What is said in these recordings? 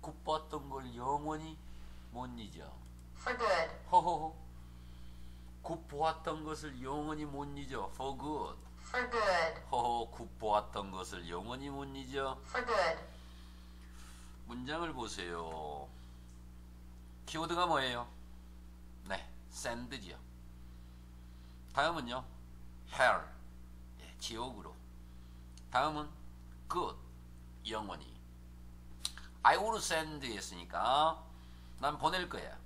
굿봤던 걸 영원히 못 잊어. For good. 허허허. 굿 보았던 것을 영원히 못 잊어. For good. For good. 허허. 굿 보았던 것을 영원히 못 잊어. For good. 문장을 보세요. 키워드가 뭐예요? 네, send지요. 다음은요, hell, 예, 지옥으로. 다음은 good, 영원히. I will send 했으니까 난 보낼 거야.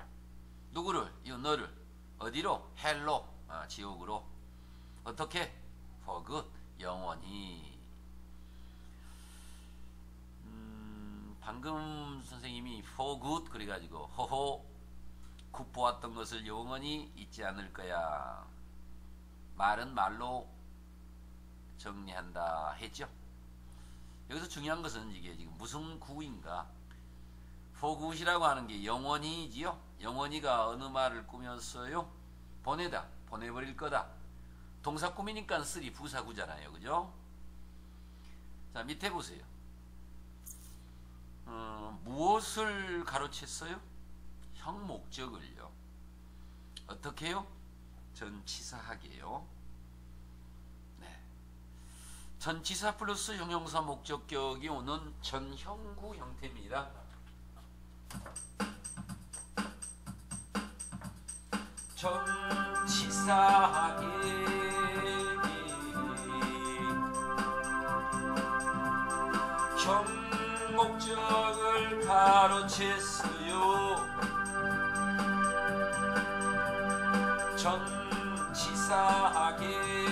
누구를? 이 너를 어디로? hell로, 아, 지옥으로. 어떻게? for good, 영원히. 음, 방금 선생님이 for good 그래가지고 허호 굿 보았던 것을 영원히 잊지 않을 거야. 말은 말로 정리한다 했죠. 여기서 중요한 것은 이게 지금 무슨 구인가? good이라고 하는 게 영원히지요. 영원히가 어느 말을 꾸몄어요? 보내다, 보내버릴 거다. 동사 꾸미니까 쓰리 부사구잖아요, 그죠? 자 밑에 보세요. 어, 무엇을 가로챘어요? 형 목적을요. 어떻게요? 전치사하게요. 네. 전치사 플러스 형용사 목적격이 오는 전형구 형태입니다. 전치사하게 형 목적을 가로챘어요. 전치사하게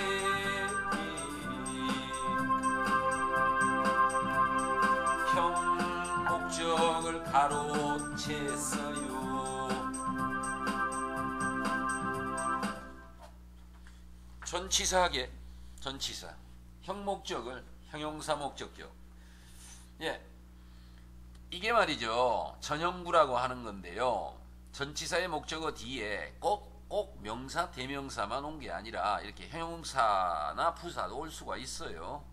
가로챘어요. 전치사하게 전치사 형 목적을 형용사 목적격 예. 이게 말이죠. 전형구라고 하는 건데요. 전치사의 목적어 뒤에 꼭, 꼭 명사, 대명사만 온 게 아니라 이렇게 형용사나 부사도 올 수가 있어요.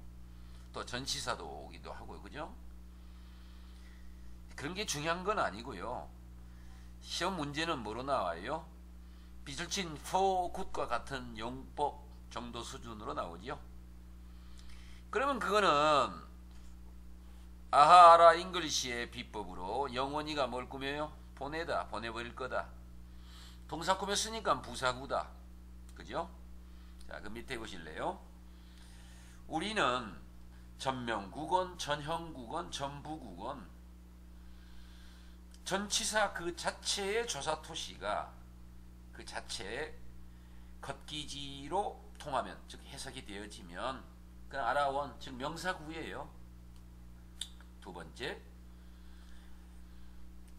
또 전치사도 오기도 하고요. 그죠? 그런 게 중요한 건 아니고요. 시험 문제는 뭐로 나와요? 빚을 친 for good과 같은 용법 정도 수준으로 나오죠. 그러면 그거는 아하라 English의 비법으로 영원히가 뭘 꾸며요? 보내다, 보내버릴 거다. 동사 꾸몄으니까 부사구다. 그죠? 자, 그 밑에 보실래요? 우리는 전명국원, 전형국원, 전부국원 전치사 그 자체의 조사토시가 그 자체의 겉기지로 통하면 즉 해석이 되어지면 그 알아원 즉 명사구예요. 두 번째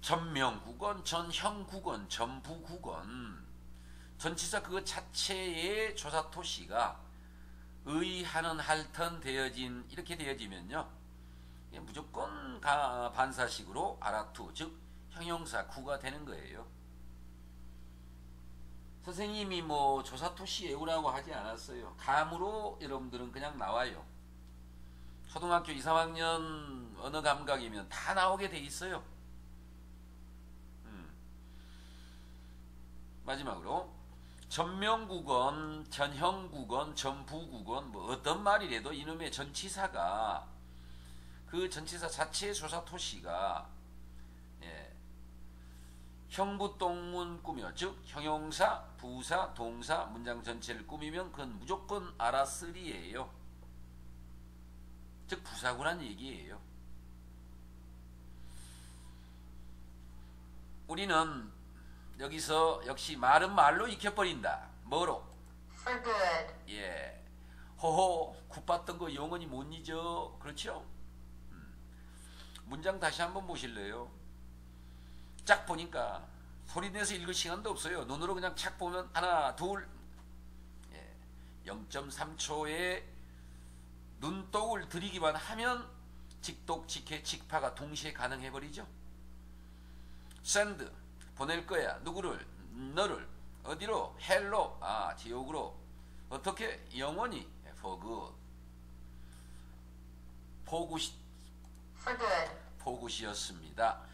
전명국원, 전형국원, 전부국원 전치사 그 자체의 조사토시가 의하는 할턴 되어진 이렇게 되어지면요 무조건 반사식으로 아라투 즉 형용사 구가 되는 거예요. 선생님이 뭐 조사토시 외우라고 하지 않았어요. 감으로 여러분들은 그냥 나와요. 초등학교 2, 3학년 언어 감각이면 다 나오게 돼 있어요. 음. 마지막으로 전명국원, 전형국원, 전부국원 뭐 어떤 말이라도 이놈의 전치사가 그 전치사 자체의 조사토시가 예, 형부동문 꾸며 즉 형용사, 부사, 동사, 문장 전체를 꾸미면 그건 무조건 알아쓰리예요. 즉 부사구란 얘기예요. 우리는 여기서 역시 말은 말로 익혀버린다. 뭐로? For good. 예. 호호 굿봤던 거 영원히 못 잊어. 그렇죠? 음. 문장 다시 한번 보실래요? 짝 보니까 소리 내서 읽을 시간도 없어요. 눈으로 그냥 착 보면 하나 둘 예. 0.3초의 눈독을 들이기만 하면 직독, 직해, 직파가 동시에 가능해 버리죠. send 보낼 거야. 누구를? 너를 어디로? hell로 아 지옥으로 어떻게? 영원히 for good 보고 good. 보고 곳이었습니다.